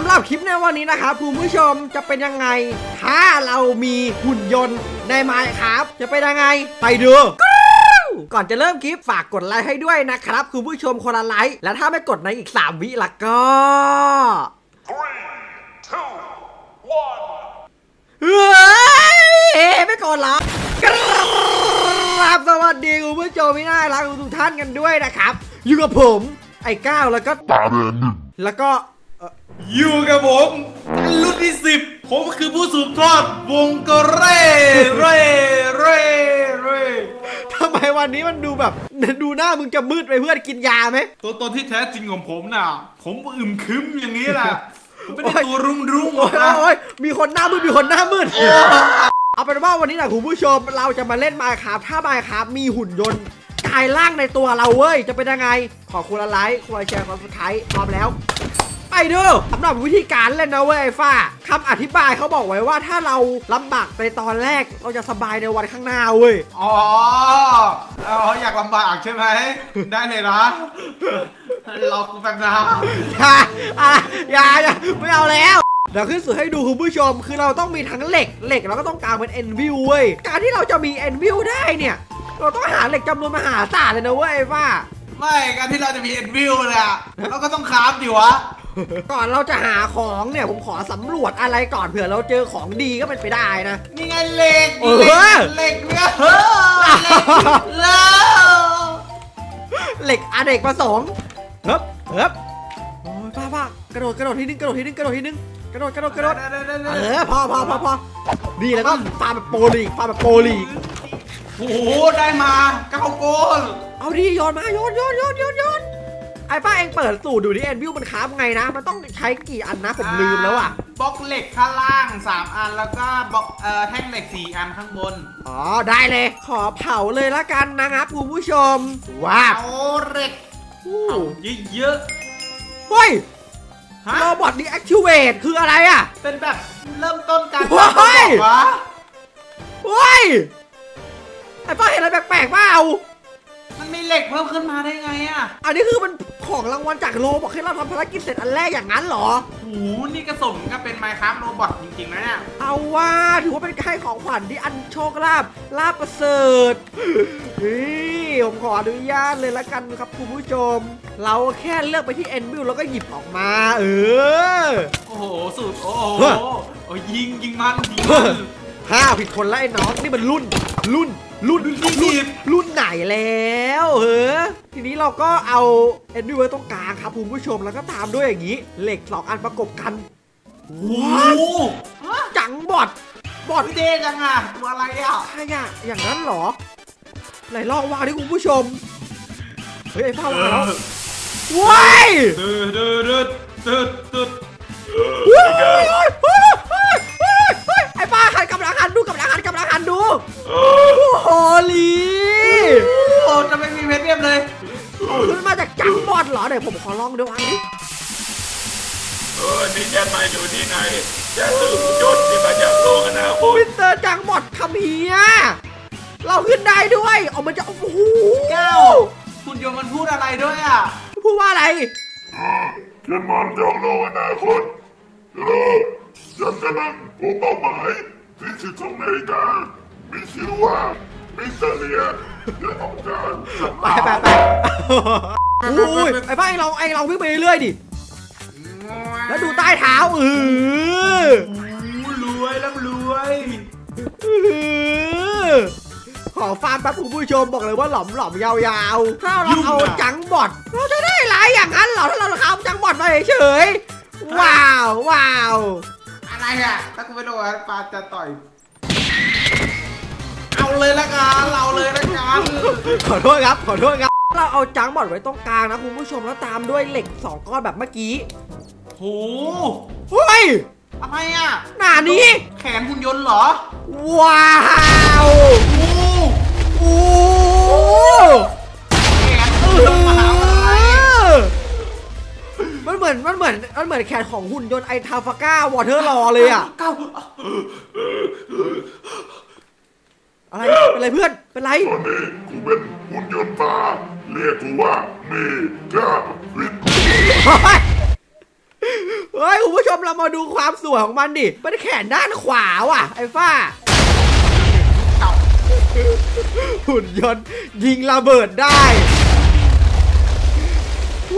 ำหรับคลิปในวันนี้นะครับคุณผู้ชมจะเป็นยังไง ถ้าเรามีหุ่นยนต์ในไมค์ครับ จะเป็นยังไง ไปดูก่อนจะเริ่มคลิปฝากกดไลค์ให้ด้วยนะครับ คุณผู้ชมคนละไลค์และถ้าไม่กดในอีก 3 วิล่ะก็ Three, two, one. เฮ้ยไม่กดเหรอกราบสวัสดีคุณผู้ชมไม่น่ารักทุกท่านกันด้วยนะครับ อยู่กับผม ไอ้ก้าวแล้วก็ตาแดงหนึ่งแล้วก็เอ่ออยู่กับผมรุ่นที่สิบผมคือผู้สืบทอดวงกระเร่เร่เร่เร่ทำไมวันนี้มันดูแบบ ดูหน้ามึงจะมืดไปเพื่อนกินยาไหมตัวตนที่แท้จริงของผมน่ะ ผมอึมครึมอย่างนี้แหละผมไม่ได้โอ้ยตัวรุ่งรุ่งหรโอ้อกยนะโอ้ยมีคนหน้ามืดมีคนหน้ามืดเอาเป็นว่าวันนี้นะคุณผู้ชมเราจะมาเล่นมาครับถ้ามาครับมีหุ่นยนต์กายร่างในตัวเราเว้ยจะเป็นยังไง ขอคุณละไลค์คุณละแชร์ความสุดท้ายพร้อมแล้ว ไปดูสำหรับวิธีการเล่นนะเว้ยไอ้ฟ้าคำอธิบายเขาบอกไว้ว่าถ้าเราลำบากในตอนแรกเราจะสบายในวันข้างหน้าเว้ยอ๋ออ๋ออยากลำบากใช่ไหม ได้เลยนะรอกูแป๊บนะอย่าอะอย่าอย่าไม่เอาแล้วเดี๋ยวขึ้นสื่อให้ดูคุณผู้ชม คือเราต้องมีทั้งเหล็กเหล็กเราก็ต้องการเป็นเอ็นวิวเว้ยการที่เราจะมีเอ็นวิวได้เนี่ย เราต้องหาเหล็กจำนวนมหาศาลเลยนะเว้ยไอ้ฟ้าไม่การที่เราจะมีเอ็นวิวเลยอะเราก็ต้องคราฟดิวะ ก่อนเราจะหาของเนี่ยผมขอสำรวจอะไรก่อนเผื่อเราเจอของดีก็เป็นไปได้นะ นี่ไงเหล็กเออ เหล็กเหล็กเนี่ยเฮ้ยเหล็กแล้วเหล็กอเนกประสงค์เฮ้บเฮ้บโอ้ยป้าป้ากระโดดกระโดดทีนึงกระโดดทีนึงกระโดดทีนึงกระโดดกระโดดกระโดดเออพอพอพอพอนี่แล้วก็ฟาร์มแบบ pro league ฟาร์มแบบ pro league โอ้โหได้มาเก้า gold เอาดิโยนมาโยนโยนโยนโยนโยน ไอ้ฟ้าเองเปิดสูตรดูดิ anvil มัน craft ไงนะ มันต้องใช้กี่อันนะผมลืมแล้วอะบล็อกเหล็กข้างล่าง 3 อันแล้วก็บล็อกเอ่อแท่งเหล็ก 4 อันข้างบน อ๋อได้เลย ขอเผาเลยละกันนะครับคุณผู้ชม ว้าวเอาเหล็กอู้เอาเยอะเฮ้ยๆฮะ robot deactivate คืออะไรอะ เป็นแบบเริ่มต้นการเฮ้ยบอกวะเฮ้ยไอ้ฟ้าเห็นอะไรแปลกๆเปล่า มันมีเหล็กเพิ่มขึ้นมาได้ไงอะอันนี้คือมันของรางวัลจาก robot ให้เราทำภารกิจเสร็จอันแรกอย่างนั้นเหรอ โอ้โหนี่ก็สมกับเป็น Minecraft robot จริงๆนะเนี่ย เอาว่าถือว่าเป็นให้ของขวัญที่อันโชคลาภลาบประเสริฐนี่ผมขออนุญาตเลยละกันครับคุณผู้ชม เราแค่เลือกไปที่ anvil แล้วก็หยิบออกมา เออ โอ้โหสุดโอ้โหเฮ้ยโอ้ยยิงยิงมันยิงมันห้าผิดคนแล้วไอ้น้องนี่มันรุ่นรุ่น รุ่นรุ่นที่รุ่นรุ่นไหนแล้วเออทีนี้เราก็เอาเอ็นบิลไว้ตรงกลางครับคุณผู้ชมแล้วก็ตามด้วยอย่างนี้ เหล็กสองอันประกบกันโอ้โหจังบอดบอดเด้จังอะตัวอะไรอะขยะอย่างนั้นเหรอไหนลองวางดิคุณผู้ชมเฮ้ยไอ้ผ้าวางแล้วว้ายตึ๊ดตึ๊ดตึ๊ดตึ๊ด กำลังหันดูกำลังหันกำลังหันดู โอ้โหลีโอ้จะไม่มีเพชรเรียบเลยเอาขึ้นมาจากจังบอดเหรอเดี๋ยวผมขอลองดูวางดิเออนี่จะมาอยู่ที่ไหนจะสืบยศที่มาจากโลกอนาคตมิสเตอร์จังบอดคำเฮียเราขึ้นได้ด้วยเอามันจะโอ้โหแก้วคุณโยมมันพูดอะไรด้วยอะพูดว่าอะไรฉันมาจากโลกอนาคตเออฉันกำลังพบเป้าหมาย ที่สิบสองนาฬิกามีชื่อว่ามิสเตอร์เลียและต้องการสัมไปภาไปษณ์ไปอุ้ยไอ้ป้าไอ้เราไอ้เราวิ่งไปเรื่อยๆดิ แล้วดูใต้เท้าเออโอ้รวยร่ำรวยเออขอฟาร์มแป๊บคุณผู้ชมบอกเลยว่าหลอมหลอมยาวๆ ถ้าเราเอาจังบอดเราจะได้ไรอย่างนั้นเหรอถ้าเราเอาจังบอดมาเฉยๆว้าวว้าว อะไรอะถ้ากูไปโดนปลาจะต่อย เอาเลยละกันเราเลยละกันขอโทษครับขอโทษครับ เราเอาจังบอดไว้ตรงกลางนะคุณผู้ชมแล้วตามด้วยเหล็กสองก้อนแบบเมื่อกี้โหเฮ้ยอะไรอะหน้านี้ แขนหุ่นยนต์เหรอ ว้า มือนมันเหมือนแขนของหุ่นยนต์ไอทาฟาก้าวอเทอร์รอเลยอะเก้าอะไร เป็นไรเพื่อน เป็นไร ตอนนี้กูเป็นหุ่นยนต์ฟ้าเรียกกูว่ามีกาวิทโอ้ยเฮ้ยคุณผู้ชมเรามาดูความสวยของมันดิมันแขนด้านขวาว่ะ ไอ้ฝ้าเก่าหุ่นยนต์ยิงระเบิดได้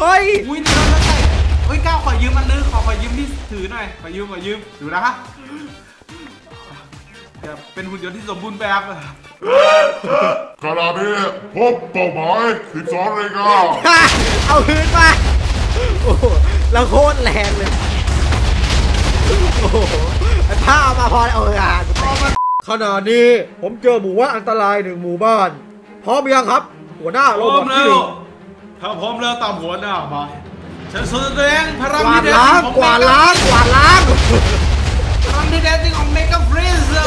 เฮ้ยอุ้ยนี่เราใช่ เฮ้ยก้าวขอยืมอันนึงขอขอยืมที่ถือหน่อยขอยืมขอยืมดูนะฮะเดี๋ยวเป็นหุ่นยนต์ที่สมบูรณ์แบบขณะนี้พบเป้าหมาย12นาฬิกาเอาคืนมาโอ้โหแล้วโคตรแรงเลยโอ้โหไอ้ผ้าเอามาพอแล้วเอออะขณะนี้ผมเจอหมู่ว่านอันตรายหนึ่งหมู่บ้านพร้อมยังครับ หัวหน้าพโรร้บออมทแล้ที่หวนึ่งถ้าพร้อมแล้วตามหัวหน้ามา ฉันแสดงพลังกวาที่ดแท้ล้าจริงงของกวาดล้างกวาดล้างพลังที่แท้จริงของเมกาฟรีเซอร์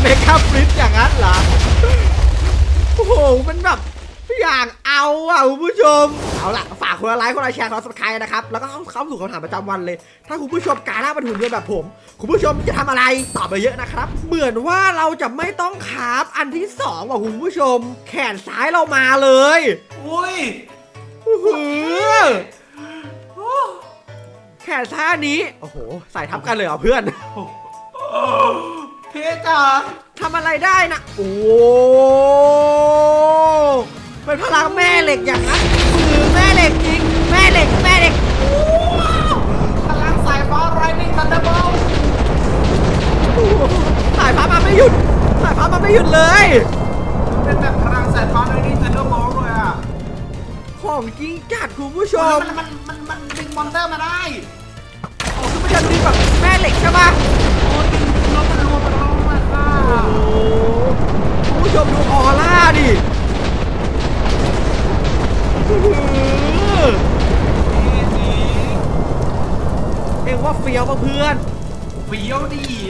เมคอัพฟริตอย่างนั้นเหรอโอ้โหมันแบบอย่างเอาอะคุณผู้ชม เอาล่ะ ฝากคนละไลค์คนละแชร์คนละสมัครนะครับ แล้วก็เข้าเข้าสู่คำถามประจำวันเลย ถ้าคุณผู้ชมกล้ารล่าบรรทุนเรือนแบบผม คุณผู้ชมจะทำอะไรตอบมาเยอะนะครับ เหมือนว่าเราจะไม่ต้องคาบอันที่สองว่ะคุณผู้ชม แขนซ้ายเรามาเลย อุ้ยอื้อหือ แขนซ้ายอันนี้ โอ้โหใส่ทับกันเลยเหรอเพื่อนเทจ้าทำอะไรได้นะ โอ้เป็นพลังแม่เหล็กอย่างนั้นคือแม่เหล็กจริง แม่เหล็กแม่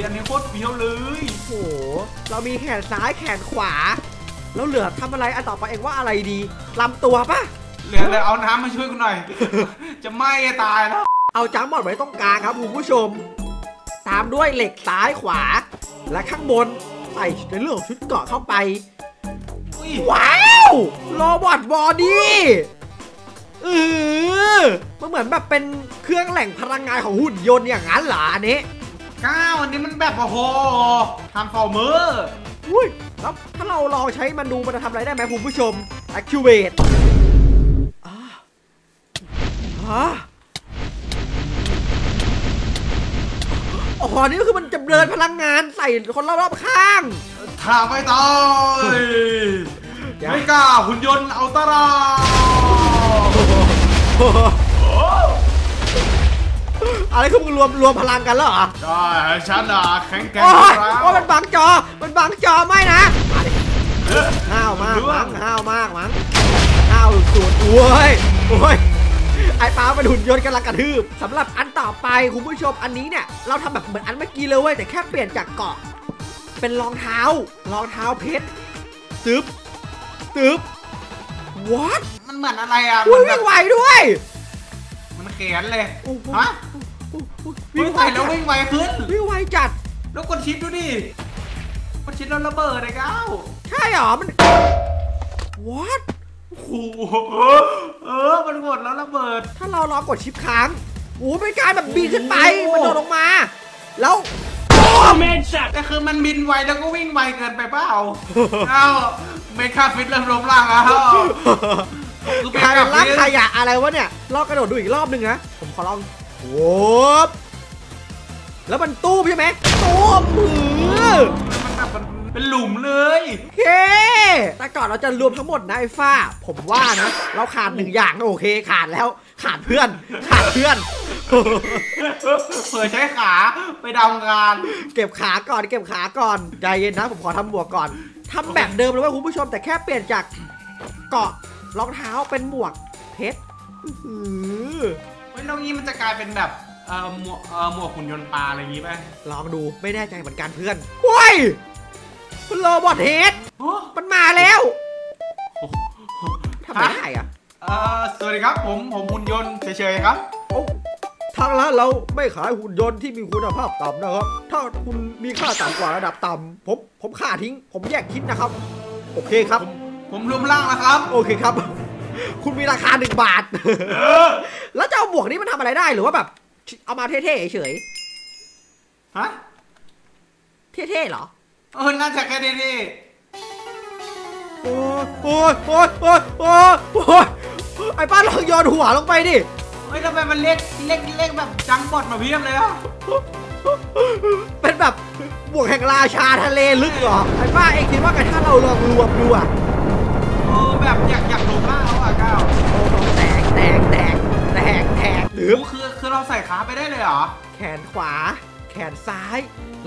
อันนี้โคตรเฟี้ยวเลยโอ้โห เรามีแขนซ้ายแขนขวา แล้วเหลือทำอะไรอันต่อไปเองว่าอะไรดีลำตัวปะเหลือเลยเอาน้ำมาช่วยกูหน่อย จะไหม้ตายแล้ว เอาจังหมดไว้ตรงกลางครับคุณผู้ชม ตามด้วยเหล็กซ้ายขวา และข้างบนใส่ในเรื่องของชุดเกราะเข้าไปอุ้ยว้าว robot body เออมันเหมือนแบบเป็นเครื่องแหล่งพลังงานของหุ่นยนต์อย่างนั้นเหรออันนี้ ก้าวอันนี้มันแบบโอ้โหทำฟอร์เมอร์อุ้ยแล้วถ้าเราลองใช้มันดูมันจะทำอะไรได้ไหมคุณผู้ชม activate อ่าอ่าอ๋อนี่ก็คือมันจะเดินพลังงานใส่คนรอบๆข้างถามไม่ตายอย่าไม่กล้าหุ่นยนต์เอาตารา อะไรคือมึงรวมรวมพลังกันแล้วเหรอได้ฉันอะแข็งแกร่งโอ้ยแล้วโอ้ยมันบังจอ มันบังจอไม่นะมาดิห้าวมากมั้งห้าวมากมั้งห้าวสุดๆโอ้ยโอ้ยไอ้ป้าเป็นหุ่นยนต์กำลังกระทืบสำหรับอันต่อไปคุณผู้ชมอันนี้เนี่ยเราทำแบบเหมือนอันเมื่อกี้เลยเว้ยแต่แค่เปลี่ยนจากเกาะเป็นรองเท้ารองเท้าเพชรซึบซึบ what มันเหมือนอะไรอะอุ้ยมันแบวิ่บงไวด้วย มันแขนเลยโอ้โหฮะ วิ่งไวแล้ววิ่งไวขึ้นวิ่งไวจัด แล้วกดชิปดูดิกดชิปแล้วระเบิดเลยก้าวใช่หรอมัน what โอ้โหเออมันกดแล้วระเบิด ถ้าเราลอกดชิปค้างโอ้เป็นการแบบบินขึ้นไปมันโดดลงมา แล้วแต่คือมันบินไวแล้วก็วิ่งไวเกินไปเปล่าเอ้าเมคาฟิตเริ่มล้มล่างแล้วคือเมการลากขยะอะไรวะเนี่ยลองกระโดดดูอีกรอบหนึ่งนะผมขอลอง โวบแล้วมันตู้มใช่ไหมตู้มมือมันแบบมันเป็นหลุมเลยโอเค แต่ก่อนเราจะรวมทั้งหมดนะไอ้ฟ้า ผมว่านะ เราขาดหนึ่งอย่างโอเคขาดแล้ว ขาดเพื่อน ขาดเพื่อน เผื่อใช้ขาไปดำงาน เก็บขาก่อนเก็บขาก่อนใจเย็นนะผมขอทำบวกก่อนทำแบบเดิมเลยว่าคุณผู้ชมแต่แค่เปลี่ยนจากเกาะรองเท้าเป็นหมวกเพชรอื้อหือเฮ้ยแล้วงี้มันจะกลายเป็นแบบเอ่อหมวกเอ่อหมวกหุ่นยนต์ปลาอะไรอย่างงี้ไหมลองดูไม่แน่ใจเหมือนกันเพื่อนโว้ยโรบอทเฮดโอ้มันมาแล้วทำไมได้อะเอ่อสวัสดีครับผมผมหุ่นยนต์เฉยๆครับ โอ้ทางร้านเราไม่ขายหุ่นยนต์ที่มีคุณภาพต่ำนะครับ ถ้าคุณมีค่าต่ำกว่าระดับต่ำผมผมค่าทิ้ง ผมแยกคิดนะครับ โอเคครับ ผมผมรวมร่างแล้วครับ โอเคครับ คุณมีราคาหนึ่งบาท แล้วจะเอาหมวกนี้มันทำอะไรได้หรือว่าแบบ เอามาเท่ๆเฉยฮะๆเท่ๆเหรอเออน่าจะแค่นี้นี่โอ้ยโอ้ยโอ้ยโอ้ยโอ้ยโอ้ยไอ้ป้าลองโยนหัวลงไปดิเฮ้ยทำไมมันเล็กเล็กเล็กแบบจังบอดมาเพียบเลยอะเป็นแบบบวกแห่งราชาทะเลลึกเหรอไอ้ป้าเองคิดว่ากันถ้าเราลองรวมดูอะเออ แบบอยากอยากลงล่างแล้วอะก้าวโอ้โหแตกแตกแตกแตกแตกหรือโอ้คือคือเราใส่ขาไปได้เลยเหรอ แขนขวา แขนซ้าย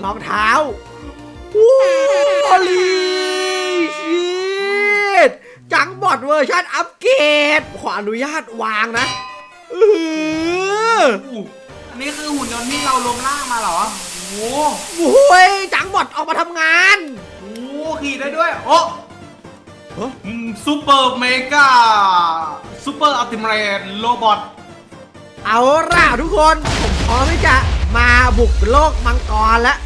รองเท้าholy shit จังบอดเวอร์ชันอัปเกรดขออนุญาตวางนะเอออู้อันนี้คือหุ่นยนต์ที่เราลงล่างมาเหรอโอ้โหโอ้ยจังบอดออกมาทำงานโอ้โหขี่ได้ด้วย โอ้เฮ้ย super mega super ultimate robot เอาล่ะทุกคนผมพร้อมที่จะมาบุกโลกมังกรแล้ว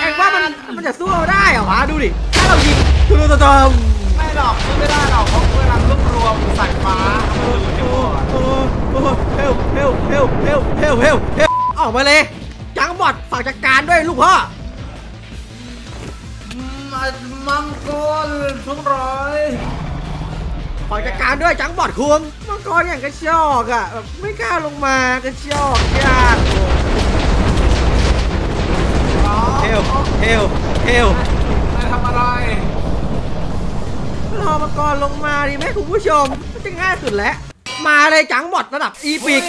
เองว่ามันมันจะสู้เราได้เหรอวะดูดิถ้าเรายิงตุ้มตุ้มตุ้มไม่หรอกสู้ไม่ได้หรอกเพราะกำลังรวบรวมสายฟ้ามาดูจะบอดโอ้โอ้เฮลเฮลเฮลเฮลเฮลเฮลเฮลออกมาเลยจังบอดฝากจัดการด้วยลูกพ่อ มังกรทุกร้อยฝากจัดการด้วยจังบอดคุงมังกรอย่างกระชอกอะแบบไม่กล้าลงมากระชอกยากเฮลเฮลเฮลไม่ทำอะไรรอมังกรลงมาดีไหมคุณผู้ชมมันจะง่ายสุดแล้วมาเลยจังบอดระดับอีพิก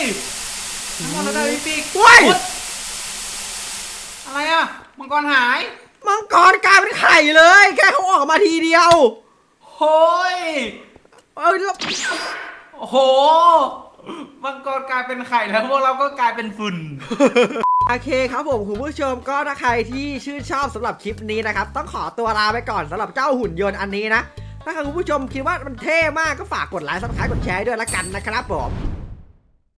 มังกรระดับอีพิกเว้ยอะไรอะมังกรหาย มังกรกลายเป็นไข่เลย แค่เขาออกมาทีเดียวโฮ้ยเอ้ยแล้วโอ้โห มังกรกลายเป็นไข่แล้วพวกเราก็กลายเป็นฝุ่น โอเคครับผมคุณผู้ชมก็ถ้าใครที่ชื่นชอบสำหรับคลิปนี้นะครับ ต้องขอตัวลาไปก่อนสำหรับเจ้าหุ่นยนต์อันนี้นะ ถ้าคุณผู้ชมคิดว่ามันเท่มากก็ฝากกดไลค์ subscribe กดแชร์ด้วยละกันนะครับผม